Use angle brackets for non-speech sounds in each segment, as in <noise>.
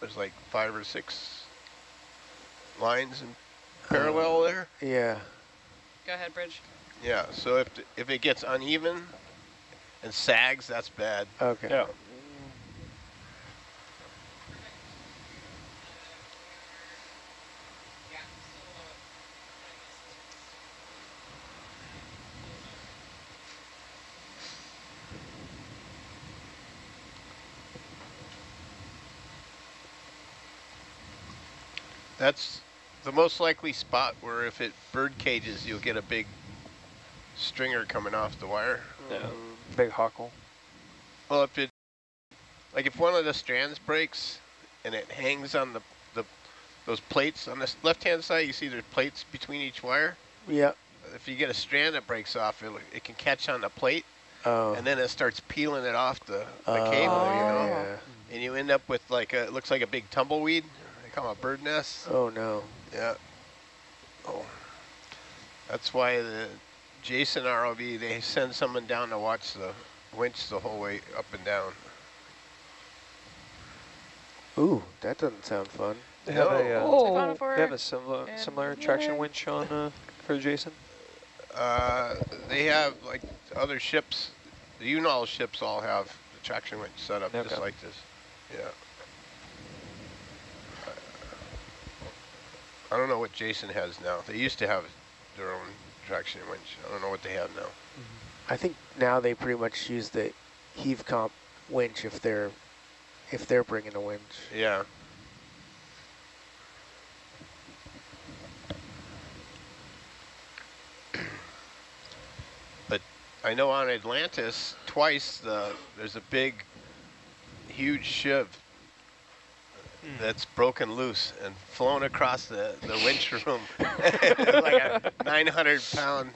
there's like five or six lines in uh, parallel there. Yeah. Go ahead, Bridge. Yeah, so if, if it gets uneven and sags, that's bad. Okay. Yeah. That's the most likely spot where if it bird cages, you'll get a big stringer coming off the wire. Yeah. Mm, Big huckle. Well, if it, like if one of the strands breaks and it hangs on the, the those plates on the left-hand side, you see there's plates between each wire. Yeah. If you get a strand that breaks off, it, it can catch on the plate, Oh. and then it starts peeling it off the, the Oh, cable, you know? yeah. And you end up with like a, it looks like a big tumbleweed. They call it a bird nest. Oh no. Yeah. Oh. That's why the Jason ROV, they send someone down to watch the winch the whole way up and down. Ooh, that doesn't sound fun. They have a, uh, Oh, they have a similar and similar traction yay. winch on uh, for Jason. Uh, they have like other ships, the UNOLS ships all have the traction winch set up just like this. Yeah. I don't know what Jason has now. They used to have their own traction winch. I don't know what they have now. I think now they pretty much use the heave comp winch if they're if they're bringing a winch. Yeah. <clears throat> but I know on Atlantis, twice the there's a big, huge sheave that's broken loose and flown across the, the winch <laughs> room. <laughs> like a 900 pound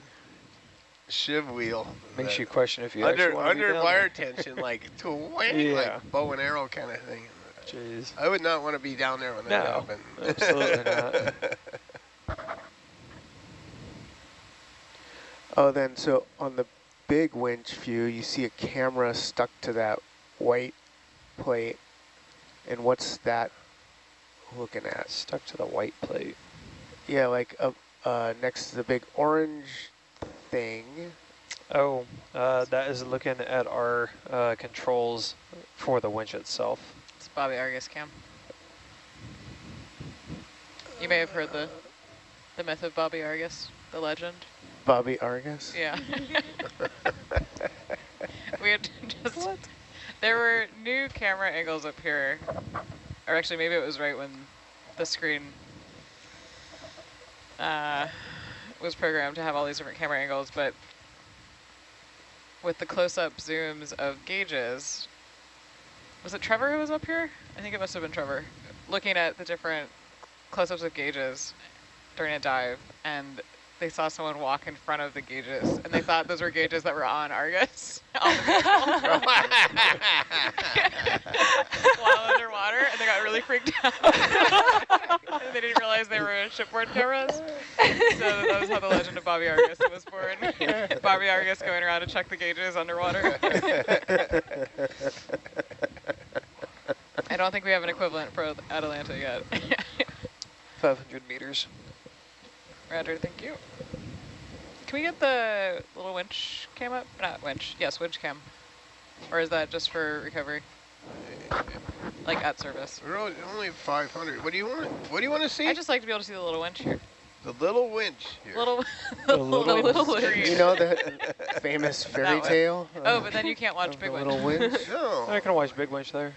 sheave wheel. Makes you question if you under actually want be under down wire there. tension, <laughs> like to wing, Yeah. like bow and arrow kind of thing. Jeez. I would not want to be down there when that No, happened. absolutely not. Oh, then so on the big winch view, you see a camera stuck to that white plate. And what's that looking at? Stuck to the white plate. Yeah, like uh, uh, next to the big orange thing. Oh, uh, that is looking at our uh, controls for the winch itself. It's Bobby Argus cam. You may have heard the the myth of Bobby Argus, the legend. Bobby Argus. Yeah. <laughs> <laughs> we had just there were new camera angles up here, or actually maybe it was right when the screen uh, was programmed to have all these different camera angles, but with the close-up zooms of gauges, was it Trevor who was up here? I think it must have been Trevor, looking at the different close-ups of gauges during a dive, and they saw someone walk in front of the gauges, and they thought those were gauges that were on Argus <laughs> on the vehicle while underwater, and they got really freaked out. and <laughs> they didn't realize they were shipboard cameras. So that was how the legend of Bobby Argus was born. Bobby Argus going around to check the gauges underwater. <laughs> I don't think we have an equivalent for Atalanta yet. 500 meters. Roger, thank you. Can we get the little winch cam up? Not winch, yes, winch cam. Or is that just for recovery? Like at service? We're only- only 500. What do you want? What do you want to see? I just like to be able to see the little winch here. the little winch here. Little, <laughs> The the little little, winch. screen. <laughs> You know <laughs> that famous fairy one. tale? Oh, but then you can't watch of Big the Winch. little winch. No. I can watch Big Winch there.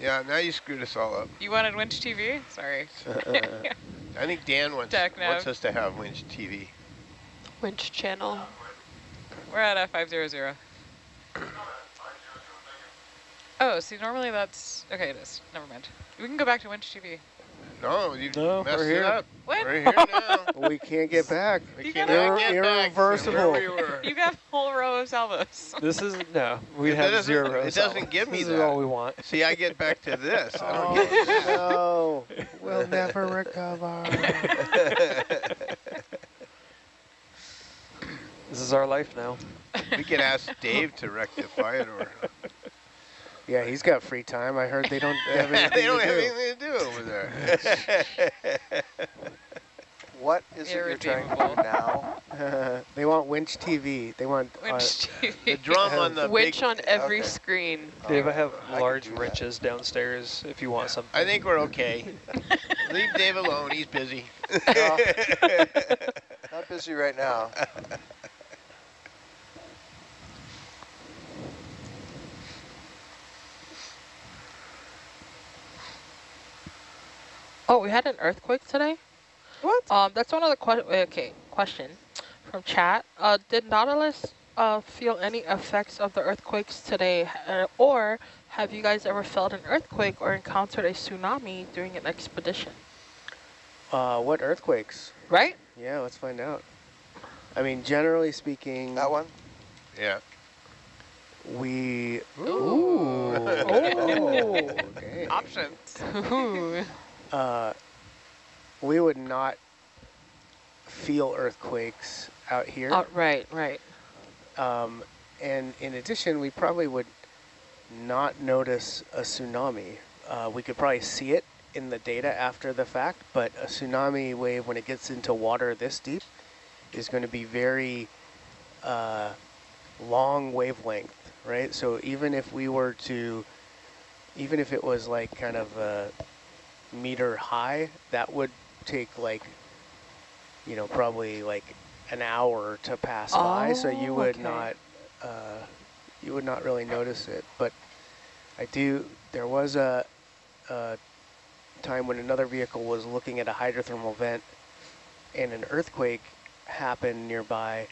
Yeah, now you screwed us all up. You wanted Winch TV? Sorry. I think Dan wants, Techno. wants us to have winch TV. Winch channel. We're at F500. Oh, see, normally that's... Okay, it is. Never mind. We can go back to Winch TV. No, you No, messed we're it here. up. What? We're here now. <laughs> we can't get back. We You can't gotta- get Irre- back irreversible. we. <laughs> You got a whole row of salvos. <laughs> This is no. We It have doesn't- zero. it doesn't out. give me This that. is all we want. See, I get back to this. I don't Oh, get no. We'll never recover. This is our life now. we can ask Dave to rectify it, or Yeah, he's got free time. I heard they don't <laughs> have anything they don't to have do. anything to do over there. <laughs> What is it you're trying to do Irredeemable. now? <laughs> they want winch TV. They want uh, Winch the drum on the Winch big. on every Okay. screen. Dave, I have I large do that. downstairs if you want some. I think we're okay. Leave Dave alone. He's busy. No. Not busy right now. Oh, we had an earthquake today? What? Um, that's one of the que okay, question from chat. Uh, did Nautilus uh, feel any effects of the earthquakes today? Uh, or have you guys ever felt an earthquake or encountered a tsunami during an expedition? uh, what earthquakes? Right? Yeah, let's find out. I mean, generally speaking, That one? Yeah. we. Ooh. <laughs> Oh, <laughs> okay. Options. <laughs> Uh, we would not feel earthquakes out here. Oh, right, right. Um, and in addition, we probably would not notice a tsunami. Uh, we could probably see it in the data after the fact, but a tsunami wave, when it gets into water this deep, is going to be very uh, long wavelength, right? So even if we were to, even if it was like kind of a meter high, that would take like, you know, probably like an hour to pass by, so you Oh, would okay. not, uh, you would not really notice it. But I do. There was a, a time when another vehicle was looking at a hydrothermal vent, and an earthquake happened nearby.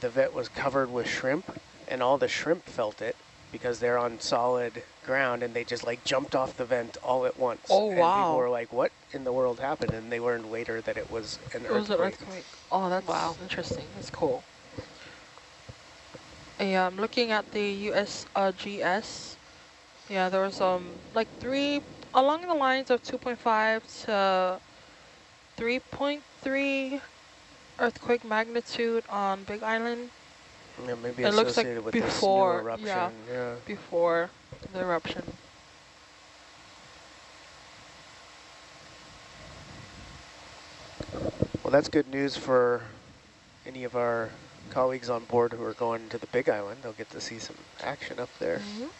The vent was covered with shrimp, and all the shrimp felt it because they're on solid ground, and they just like jumped off the vent all at once. Oh, and wow. People were like, "What in the world happened?" And they learned later that it was an It was earthquake. an earthquake. Oh, that's Wow. interesting. That's cool. Yeah, I'm looking at the USGS. Yeah, there was um like three along the lines of 2.5 to 3.3 earthquake magnitude on Big Island Yeah, maybe It looks like associated with before, this new eruption. yeah. yeah. before the eruption. Well, that's good news for any of our colleagues on board who are going to the Big Island. They'll get to see some action up there. Mhm.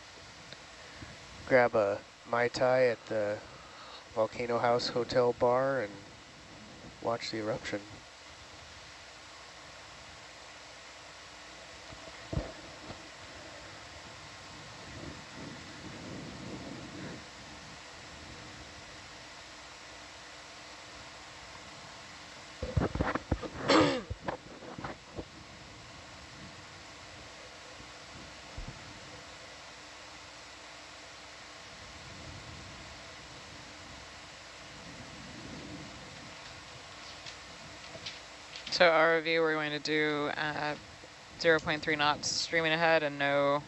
Grab a Mai Tai at the Volcano House Hotel bar and watch the eruption. So ROV, we're going to do uh, 0.3 knots streaming ahead and no,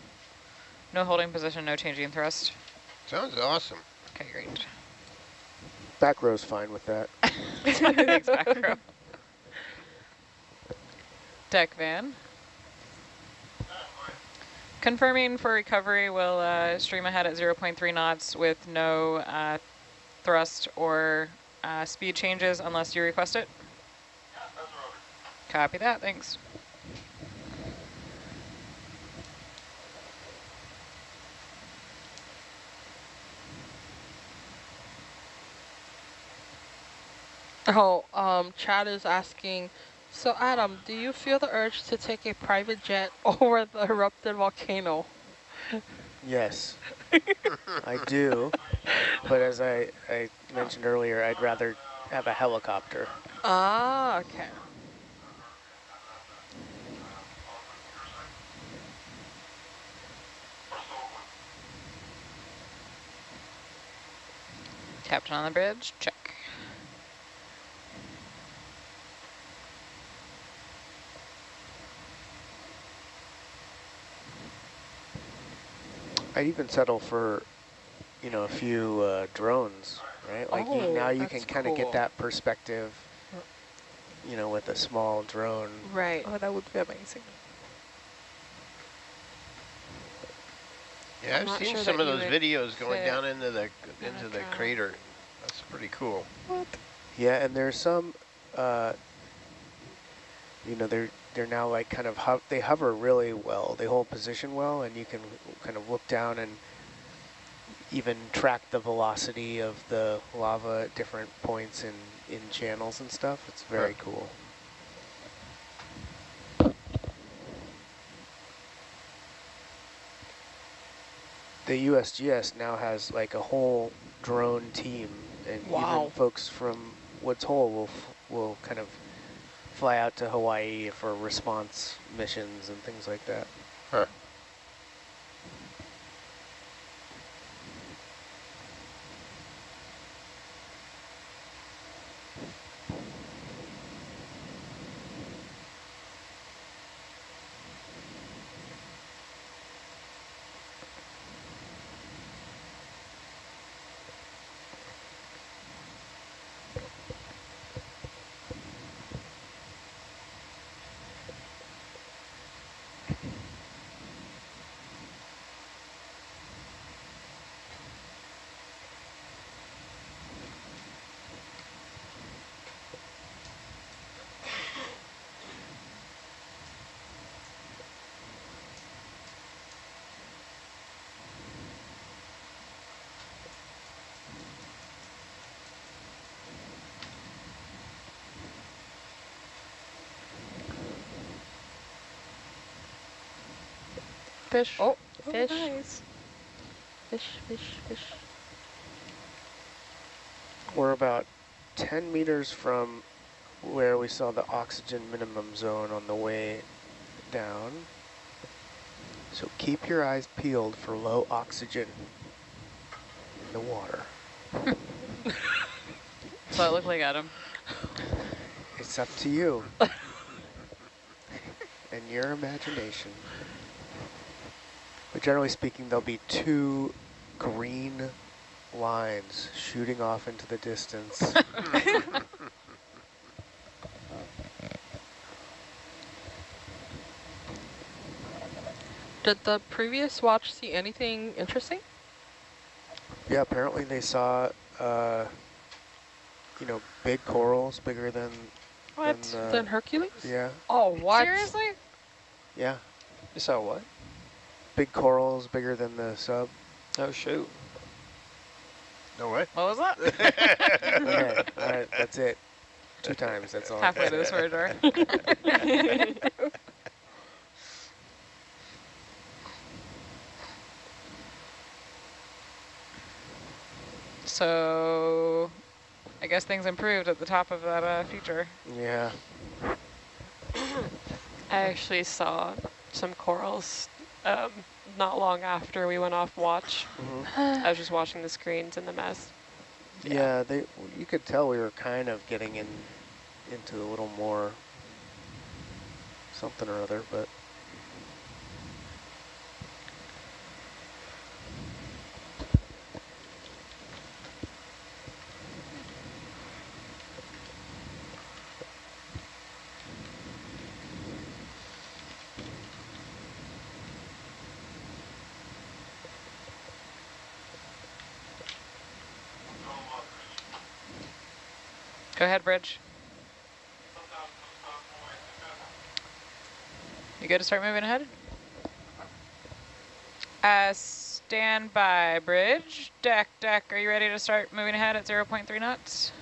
no holding position, no changing thrust. Sounds awesome. Okay, great. Back row's fine with that. <laughs> Thanks, back row. Deck van. Confirming for recovery, we'll uh, stream ahead at 0.3 knots with no uh, thrust or uh, speed changes unless you request it. Copy that, thanks. Oh, um, Chad is asking, so Adam, do you feel the urge to take a private jet <laughs> over the erupted volcano? Yes, <laughs> I do. But as I, I mentioned earlier, I'd rather have a helicopter. Ah, okay. Captain on the bridge, check. I'd even settle for, you know, a few uh, drones, right? Like you, Oh, now you can kind of cool. get that perspective, you know, with a small drone. Right. Oh, that would be amazing. Yeah, I'm I've seen sure some of those videos going fit down into the in into the crater. That's pretty cool. Yeah, and there's some, uh, you know, they're they're now like kind of ho they hover really well. They hold position well, and you can kind of look down and even track the velocity of the lava at different points in in channels and stuff. It's very Huh. cool. The USGS now has like a whole drone team, and Wow. even folks from Woods Hole will f- will kind of fly out to Hawaii for response missions and things like that. Huh. Fish. Oh, fish. Oh, nice. Fish, fish, fish. We're about 10 meters from where we saw the oxygen minimum zone on the way down. So keep your eyes peeled for low oxygen in the water. <laughs> So I look like Adam. It's up to you <laughs> and your imagination. But generally speaking, there'll be two green lines shooting off into the distance. <laughs> Did the previous watch see anything interesting? yeah, apparently they saw, uh, you know, big corals bigger than, What? Than, uh, Than Hercules? yeah, Oh, what? Seriously? yeah. You saw what? Big corals bigger than the sub. Oh, shoot. No way. What was that? <laughs> Okay, all right, that's it. Two times, that's all. Halfway to the say. swear jar. <laughs> so, I guess things improved at the top of that uh, feature. Yeah, <coughs> I actually saw some corals um, not long after we went off watch. mhm. I was just watching the screens in the mess. yeah. They, you could tell we were kind of getting in into a little more something or other, but Go ahead, Bridge. You good to start moving ahead? Uh, stand by, Bridge. Deck, deck, are you ready to start moving ahead at 0.3 knots?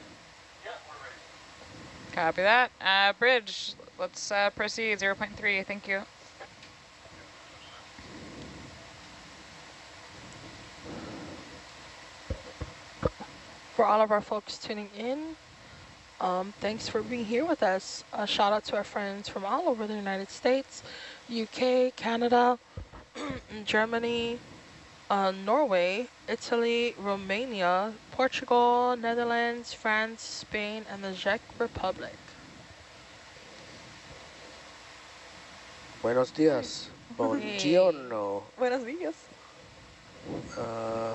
Yeah, we're ready. Copy that. Uh, bridge, let's uh, proceed, 0.3, thank you. For all of our folks tuning in, um, thanks for being here with us. A shout out to our friends from all over the United States, UK, Canada, <clears throat> Germany, uh, Norway, Italy, Romania, Portugal, Netherlands, France, Spain, and the Czech Republic. buenos dias, bon <laughs> buongiorno, Buenos dias. uh,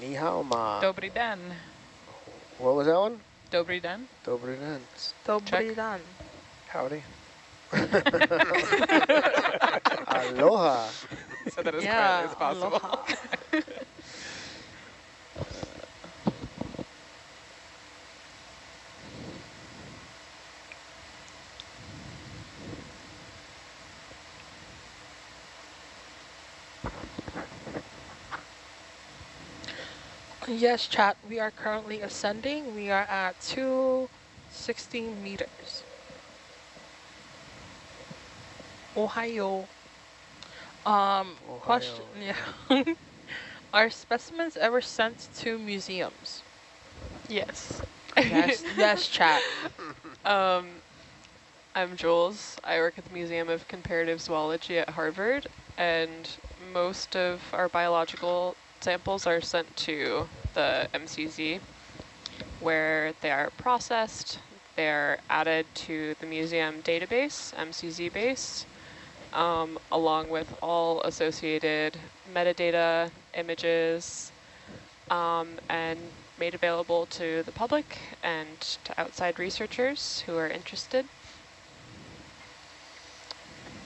ni hao ma. Dobry den. What was that one? Dobry den. Dobry den. Dobry dan. Howdy. <laughs> <laughs> Aloha. so that as yeah, quietly as possible. Yes, chat, we are currently ascending. We are at 216 meters. Ohio. Um, question, yeah. <laughs> are specimens ever sent to museums? Yes. Yes, yes, chat. <laughs> Um, I'm Jules. I work at the Museum of Comparative Zoology at Harvard, and most of our biological samples are sent to the MCZ, where they are processed, they're added to the museum database, MCZ base, um, along with all associated metadata, images, um, and made available to the public and to outside researchers who are interested.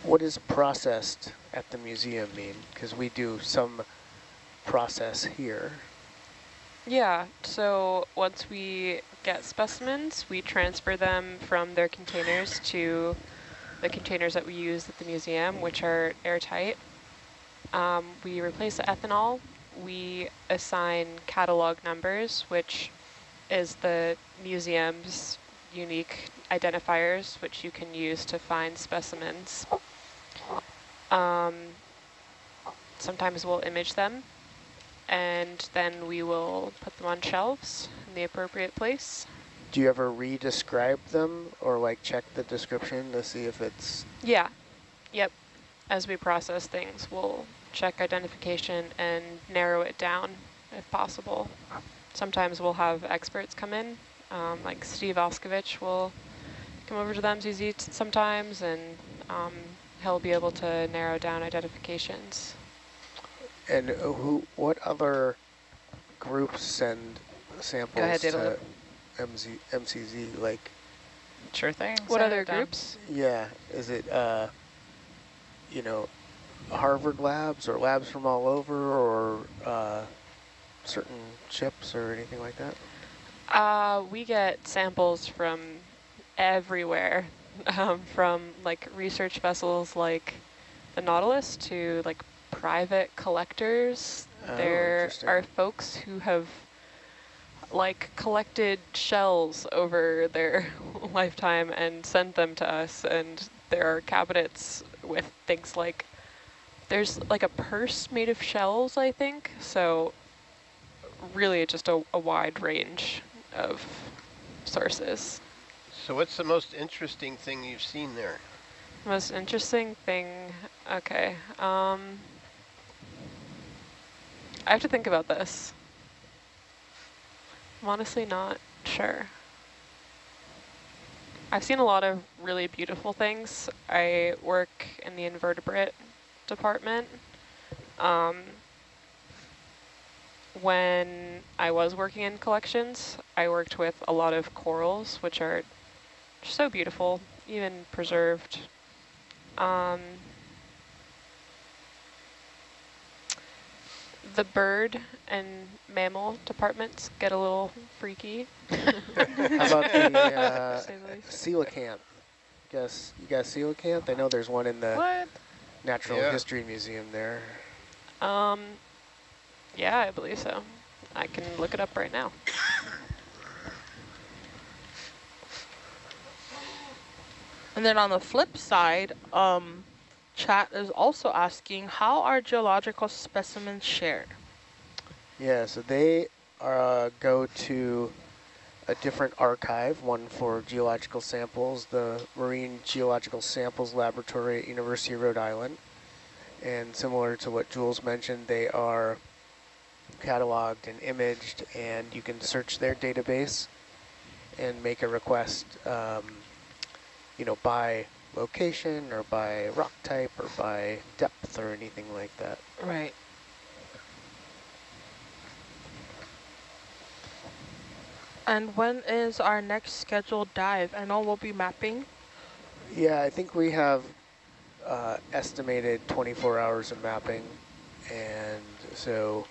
What does processed at the museum mean? Because we do some process here. Yeah, so once we get specimens, we transfer them from their containers to the containers that we use at the museum, which are airtight. Um, we replace the ethanol. We assign catalog numbers, which is the museum's unique identifiers, which you can use to find specimens. Um, sometimes we'll image them and then we will put them on shelves in the appropriate place. Do you ever re-describe them or like check the description to see if it's... Yeah, yep. As we process things, we'll check identification and narrow it down if possible. Sometimes we'll have experts come in, um, like Steve Oskovich will come over to the MCZ sometimes and um, he'll be able to narrow down identifications. And who? what other groups send samples ahead, to MZ, MCZ? Like, Sure thing. What other it down. groups? yeah, is it, uh, you know, Harvard labs or labs from all over or uh, certain chips or anything like that? Uh, we get samples from everywhere, <laughs> um, from like research vessels like the Nautilus to like private collectors. Oh, there are folks who have like collected shells over their <laughs> lifetime and sent them to us and there are cabinets with things like there's like a purse made of shells I think so really just a, a wide range of sources So what's the most interesting thing you've seen there? most interesting thing okay um I have to think about this I'm honestly not sure. I've seen a lot of really beautiful things. I work in the invertebrate department. Um, when I was working in collections, I worked with a lot of corals, which are so beautiful, even preserved. Um, the bird and mammal departments get a little freaky. How about <laughs> the uh, Say the least. coelacanth? You guys, you guys coelacanth? I know there's one in the What? Natural Yeah. History Museum there. Um, yeah, I believe so. I can look it up right now. And then on the flip side, um, chat is also asking, how are geological specimens shared? Yeah, so they uh, go to a different archive, one for geological samples, the Marine Geological Samples Laboratory at University of Rhode Island. And similar to what Jules mentioned, they are cataloged and imaged, and you can search their database and make a request, um, you know, by location or by rock type or by depth or anything like that. Right. And when is our next scheduled dive? I know we'll be mapping. Yeah, I think we have uh, estimated 24 hours of mapping. And so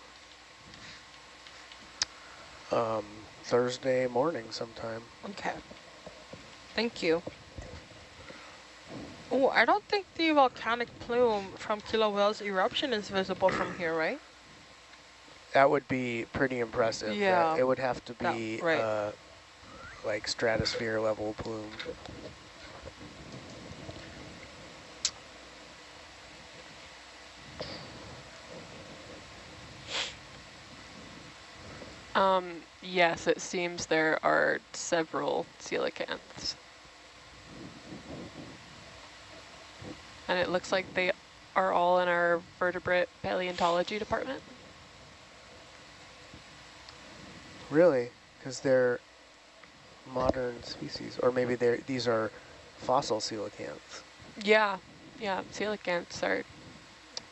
um, Thursday morning sometime. Okay. Thank you. Oh, I don't think the volcanic plume from Kilauea's eruption is visible from here, right? That would be pretty impressive. That- Yeah. it would have to That- be right. uh, like stratosphere level plume. Um, yes, it seems there are several coelacanths. And it looks like they are all in our vertebrate paleontology department. Really? Because they're modern species. Or maybe they're these are fossil coelacanths. Yeah, yeah, coelacanths are,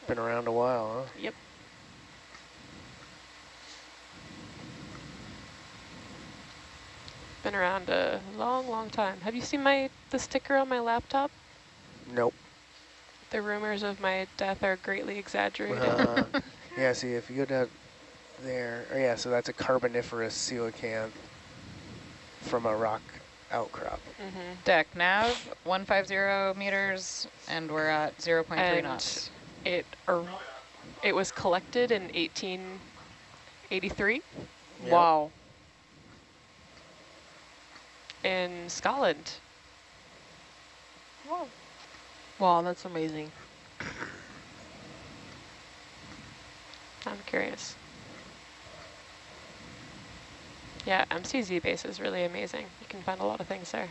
Been around a while, huh? yep. Been around a long, long time. Have you seen my the sticker on my laptop? Nope. The rumors of my death are greatly exaggerated. Uh, <laughs> yeah, see, if you go down there, oh yeah, so that's a carboniferous coelacanth from a rock outcrop. hmm Deck nav, 150 meters, and we're at 0.3 And knots. It or it was collected in 1883 Yep. Wow. in Scotland. Wow, that's amazing. I'm curious. Yeah, MCZ base is really amazing. You can find a lot of things there.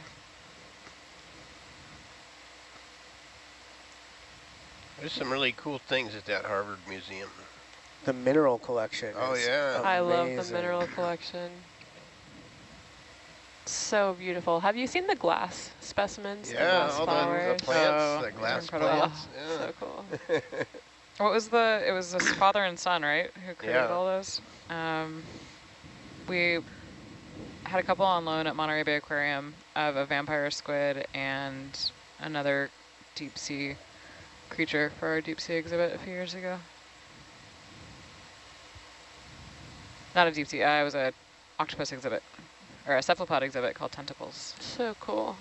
There's some really cool things at that Harvard Museum. The mineral collection. Oh, is yeah. I love the mineral collection. So beautiful. Have you seen the glass specimens? the Yeah, glass all the, flowers? the plants, Oh, the glass incredible. plants. Yeah. so cool. <laughs> What was the, it was this father and son, right, who created Yeah. all those? Um, we had a couple on loan at Monterey Bay Aquarium of a vampire squid and another deep sea creature for our deep sea exhibit a few years ago. Not a deep sea, uh, it was a octopus exhibit, or a cephalopod exhibit called Tentacles. So cool.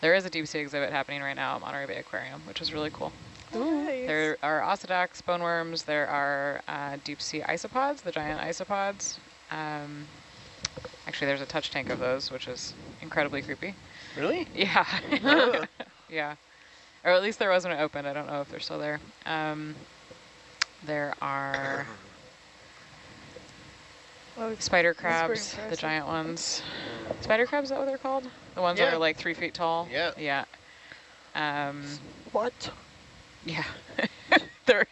There is a deep sea exhibit happening right now at Monterey Bay Aquarium, which is really cool. Nice. There are Osedax, bone worms, there are uh, deep sea isopods, the giant isopods. Um, actually, there's a touch tank of those, which is incredibly creepy. Really? <laughs> Yeah. Huh. <laughs> yeah. Or at least there was when it opened. I don't know if they're still there. Um, there are <laughs> spider crabs, the giant ones. Spider crabs, is that what they're called? The ones that are like three feet tall? Yeah. Yeah. Um, What? yeah. <laughs> they're,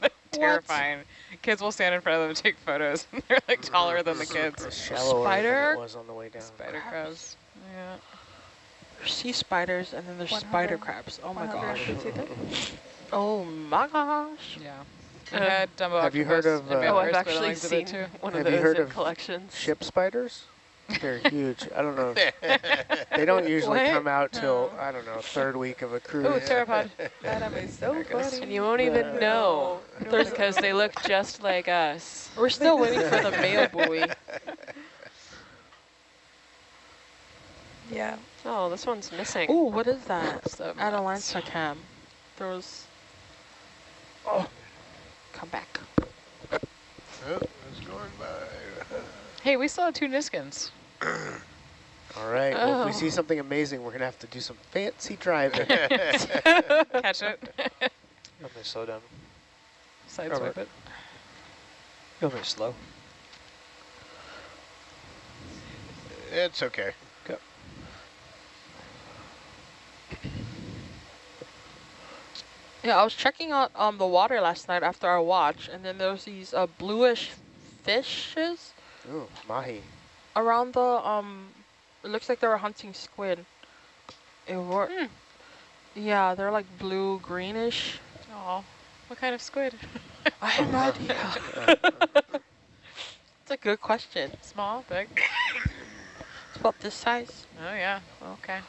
they're terrifying. Kids will stand in front of them and take photos, <laughs> and they're like taller than the kids. It's Spider? it was on the way down. Spider crabs. Yeah. There's sea spiders and then there's spider crabs. Oh my gosh. Oh my gosh. Yeah. We Um, had Dumbo have you heard of, and uh, Oh, I've vampire squid on actually exhibit seen too. one Have of you those heard in of collections. Ship spiders? They're <laughs> huge. I don't know. <laughs> They don't usually What? come out till, I don't know, third week of a cruise. Oh, pteropod. <laughs> That is so And you won't even know because they look just like us. We're still waiting for the mail buoy. Yeah. Oh, this one's missing. Oh, what is that? So cam. There was. Oh, come back. Oh, it's going by. Hey, we still have two Niskins. <clears throat> All right. Well, if we Oh. see something amazing, we're going to have to do some fancy driving. <laughs> Catch it. Let me slow down. Sideswipe Robert. it. Go very slow. it's okay. Yeah, I was checking out um the water last night after our watch, and then there's these uh, bluish fishes Ooh, mahi. around the um. It looks like they were hunting squid. It were. Hmm. Yeah, they're like blue greenish. Oh, what kind of squid? I have no <laughs> idea. <laughs> It's a good question. Small, big? It's about this size. Oh yeah. Okay.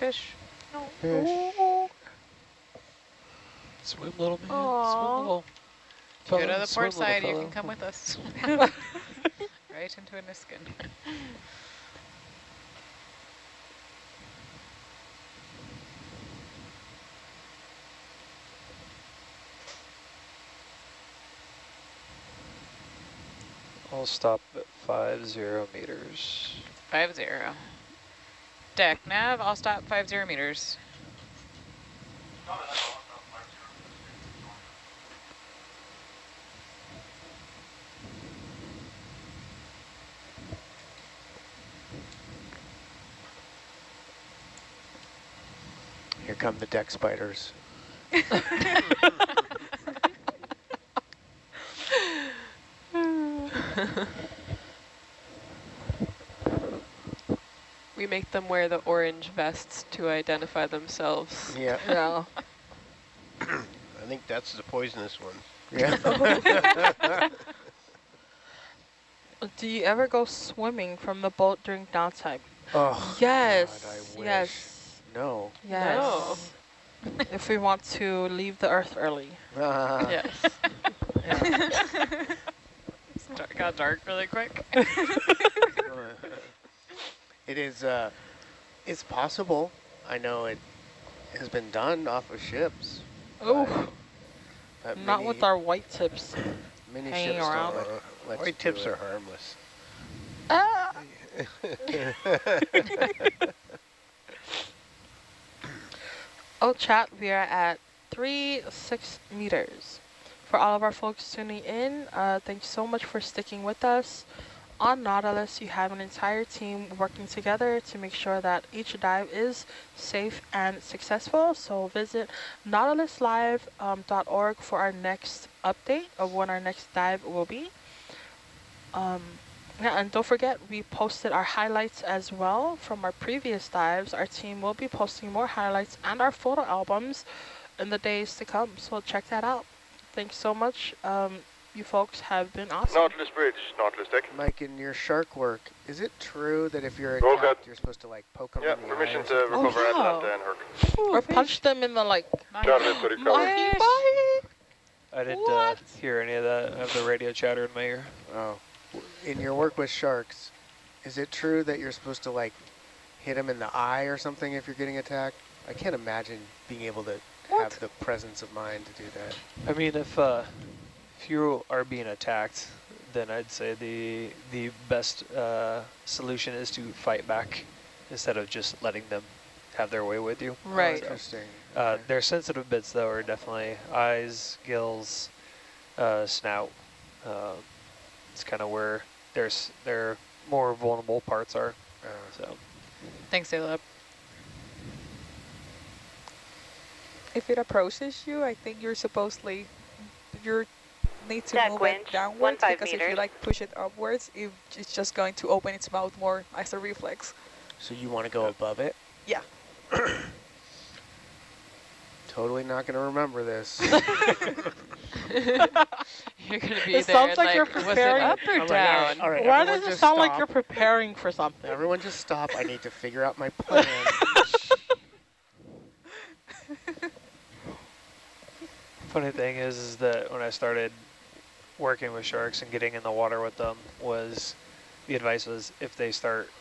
Fish. Fish. Swim, little man. Aw. Swim, little. Go to the port side, you can come with us. <laughs> <laughs> right into a Niskin. I'll stop at five zero meters. Five zero. Deck nav, I'll stop five zero meters. Here come the deck spiders. <laughs> <laughs> <laughs> We make them wear the orange vests to identify themselves. Yeah. <laughs> Yeah. I think that's the poisonous one. Yeah. <laughs> Do you ever go swimming from the boat during downtime? oh. Yes. God, I wish. yes. No. Yes. <laughs> if we want to leave the Earth early. Ah. Yes. It got dark really quick. It is. Uh, it's possible. I know it has been done off of ships. Oh, but not many, with our white tips. many hanging ships don't around. let- let White tips do are harmless. Ah! <laughs> Oh, chat, we are at three, six meters. For all of our folks tuning in, uh, thanks so much for sticking with us. On Nautilus, you have an entire team working together to make sure that each dive is safe and successful. So visit nautiluslive.org for our next update of when our next dive will be. Um, yeah, and don't forget, we posted our highlights as well from our previous dives. Our team will be posting more highlights and our photo albums in the days to come, so check that out. Thanks so much. Um, you folks have been awesome. Nautilus Bridge, Nautilus deck. Mike, in your shark work, is it true that if you're Roll attacked, cut. you're supposed to like poke them Yeah, in the permission eye or to something? recover yeah. Atalanta and Herc. or punch them in the like, Charlie, put it covered. monkey bite. I didn't uh, hear any of that. of the radio chatter in my ear. Oh. In your work with sharks, is it true that you're supposed to like hit them in the eye or something if you're getting attacked? I can't imagine being able to have the presence of mind to do that. I mean, if uh, if you are being attacked, then I'd say the the best uh, solution is to fight back instead of just letting them have their way with you. Oh, Right. interesting. Uh, Okay. their sensitive bits though are definitely eyes, gills, uh, snout. Uh, it's kind of where there's their more vulnerable parts are. Uh, So Thanks, Caleb. If it approaches you, I think you're supposedly you need to Deck move winch, it downwards 15 because if you like push it upwards, it's just going to open its mouth more as a reflex. so you want to go above it? Yeah. <coughs> Totally not going to remember this. <laughs> <laughs> You're gonna be It there. sounds like like, you're preparing- up or down? gosh. All right, Why does it just sound like you're preparing for something? Everyone just stop. I need to figure out my <laughs> plan. funny thing is, is that when I started working with sharks and getting in the water with them, was the advice was if they start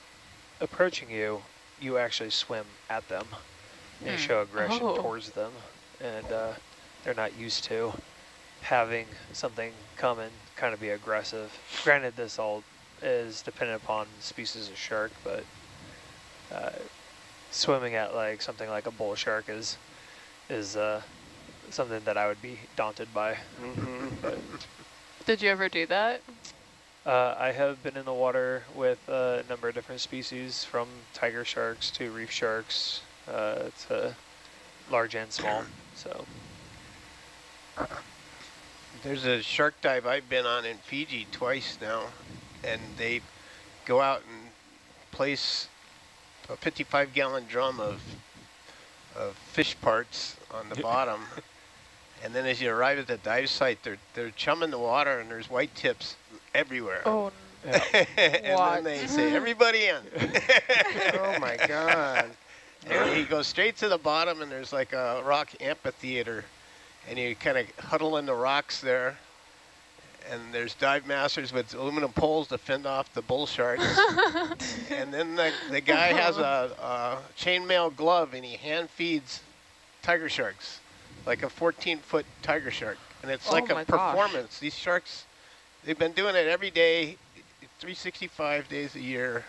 approaching you, you actually swim at them and Hmm. show aggression Oh. towards them, and uh, they're not used to having something come and kind of be aggressive. Granted, this all is dependent upon species of shark, but uh, swimming at like something like a bull shark is is uh, something that I would be daunted by. Mhm. Did you ever do that? Uh, I have been in the water with a number of different species, from tiger sharks to reef sharks uh, to large and small. So There's a shark dive I've been on in Fiji twice now, and they go out and place a 55 gallon drum of of fish parts on the bottom. <laughs> And then as you arrive at the dive site, they're they're chumming the water and there's white tips everywhere. Oh, <laughs> and What? then they say, everybody in. <laughs> oh my god. And he goes straight to the bottom, and there's like a rock amphitheater, and you kind of huddle in the rocks there. And there's dive masters with aluminum poles to fend off the bull sharks. <laughs> and then the, the guy has a, a chainmail glove, and he hand feeds tiger sharks, like a 14-foot tiger shark. And it's Oh like my a gosh. performance. These sharks, they've been doing it every day, 365 days a year,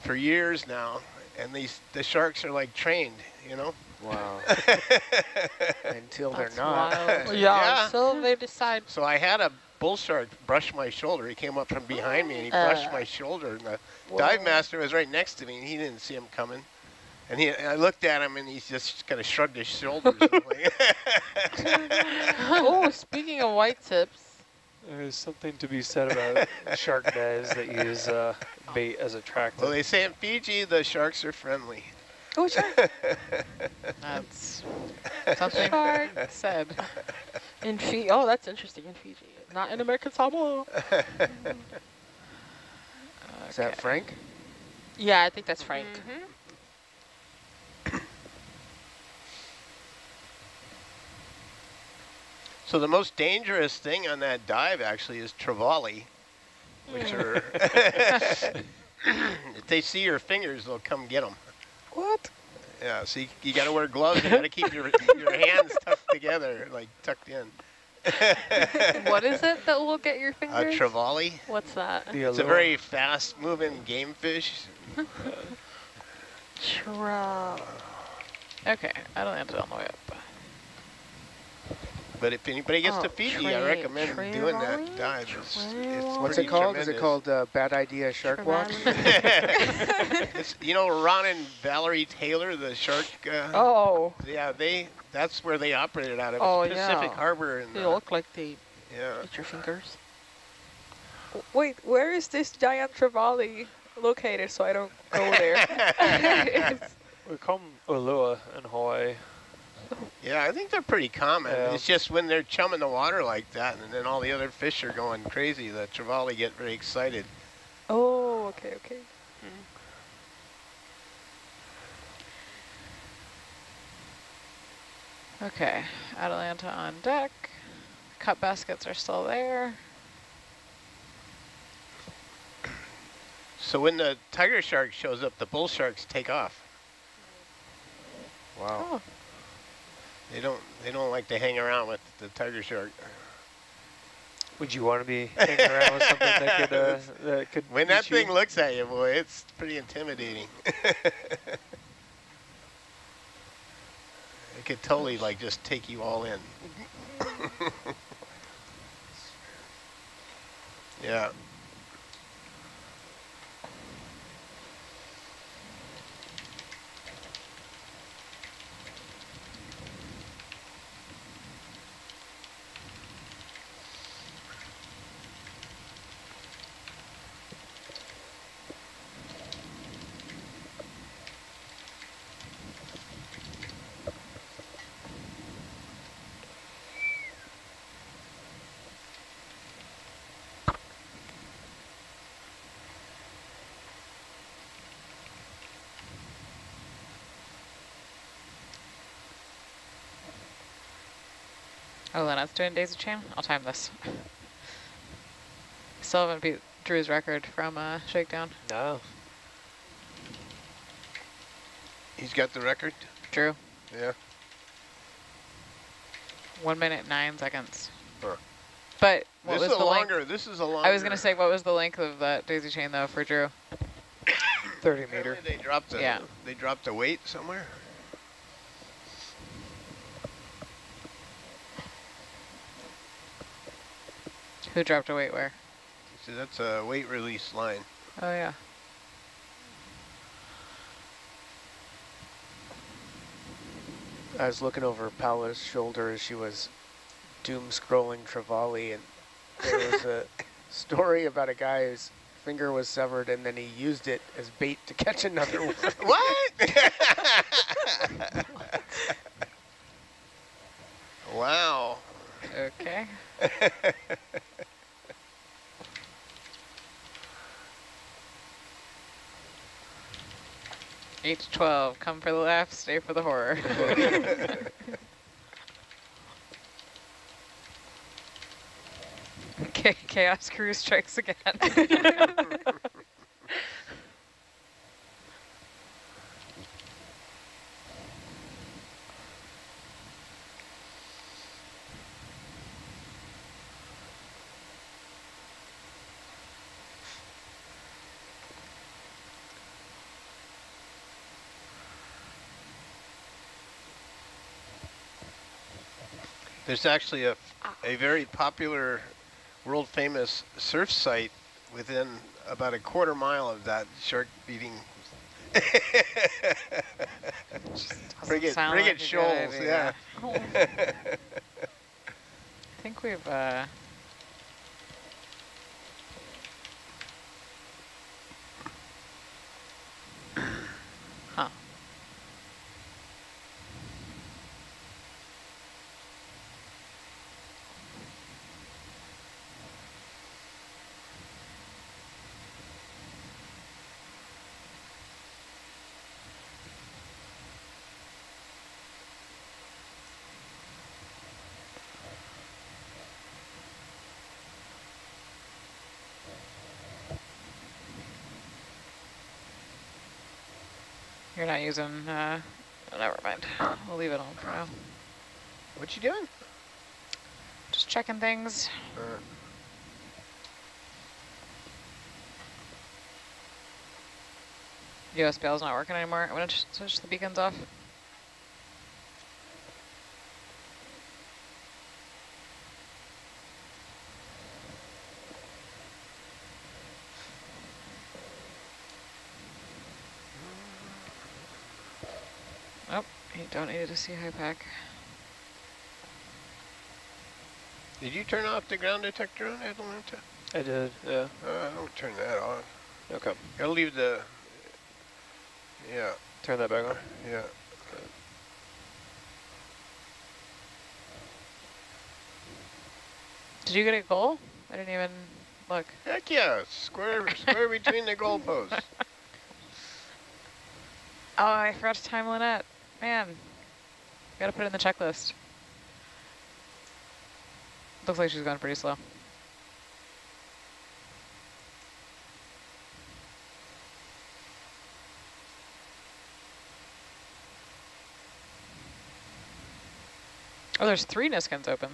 for years now. And these the sharks are like trained, you know. Wow. <laughs> Until That's they're not. wild. <laughs> Yeah, Yeah. until they decide. So I had a bull shark brush my shoulder. He came up from behind me and he brushed Uh. my shoulder. And the Whoa. dive master was right next to me and he didn't see him coming. And he, I looked at him and he just kind of shrugged his shoulders. and like- <laughs> oh, speaking of white tips, There's something to be said about shark dives that use uh, bait as attractive. well, they say in Fiji the sharks are friendly. Oh, sure. <laughs> That's something said. in Fiji. Oh, that's interesting. In Fiji, not in American Samoa. <laughs> Is that Frank? Yeah, I think that's Frank. Mhm. So the most dangerous thing on that dive actually is trevally, which hmm. are, <laughs> if they see your fingers, they'll come get them. what? Yeah, so you, you got to wear gloves. You got to keep your your hands tucked together, like tucked in. <laughs> what is it that will get your fingers? A fingers? trevally. What's that? The It's a very fast-moving game fish. <laughs> Tra- Okay, I don't land it on the way up. But if anybody gets Oh, to Fiji, I recommend doing that dive. It's, it's What's it called? Is it called uh, Bad Idea Shark Walk? <laughs> <laughs> it's, you know Ron and Valerie Taylor, the shark. Uh, Oh, Yeah, they. That's where they operated out of. Oh, It's Pacific yeah. Harbor. And, they uh, look like they yeah. eat your fingers. Wait, where is this giant trevally located so I don't go there? <laughs> We come them ulua in Hawaii. Yeah, I think they're pretty common. Yeah. It's just when they're chumming the water like that, and then all the other fish are going crazy, the trevally get very excited. oh, okay, okay. Hmm. Okay, Atalanta on deck. Cut baskets are still there. So when the tiger shark shows up, the bull sharks take off. Wow. Oh, They don't. They don't like to hang around with the tiger shark. Would you want to be hanging around with something that could uh, <laughs> that could When that eat you? thing looks at you, boy, it's pretty intimidating. <laughs> it could totally like just take you all in. <laughs> yeah. Oh, Lena's doing daisy chain. I'll time this. Still haven't beat Drew's record from uh, Shakedown. No. He's got the record. Drew, Yeah. one minute nine seconds. Huh. But what this was is a the length? longer. This is a longer. I was gonna say, what was the length of that daisy chain though for Drew? <coughs> 30 Apparently meter. They dropped the. Yeah. They dropped the weight somewhere. Who dropped a weight where? See, that's a weight release line. Oh yeah. I was looking over Paula's shoulder as she was doom scrolling Trevally, and there was a <laughs> story about a guy whose finger was severed, and then he used it as bait to catch another one. <laughs> What? <laughs> wow. Okay. <laughs> Eight to twelve. Come for the laugh, stay for the horror. <laughs> <laughs> Okay, chaos crew strikes again. There's actually a, a very popular, world famous surf site within about a quarter mile of that shark beating. <laughs> Frigate, sound frigate like good shoals, yeah. <laughs> I think we've uh, huh. You're not using, uh, oh, never mind. We'll leave it on for now. what you doing? Just checking things. Uh, USBL's not working anymore. I'm gonna switch the beacons off. Don't need to see HiPAP. did you turn off the ground detector on Atalanta? I did, yeah. Uh, don't turn that on. Okay. I'll leave the, yeah, Turn that back on. yeah. Did you get a goal? I didn't even look. Heck yeah, square, square <laughs> between the goalposts. Oh, I forgot to time Lynette. Man, gotta put it in the checklist. Looks like she's going pretty slow. Oh, there's three Niskins open.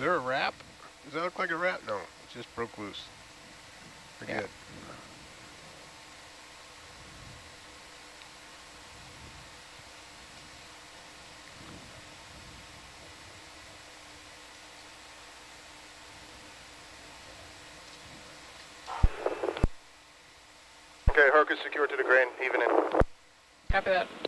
Is there a wrap? Does that look like a wrap? No, it just broke loose. We're Yeah. good. Okay, Herc is secure to the grain, even in. Copy that.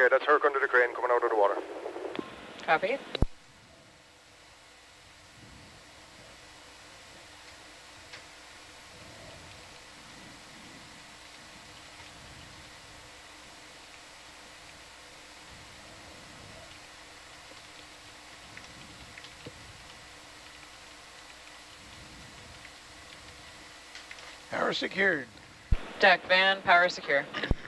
Okay, that's Herc under the crane coming out of the water. Copy. Power secured. Deck van, power secure. Power secure.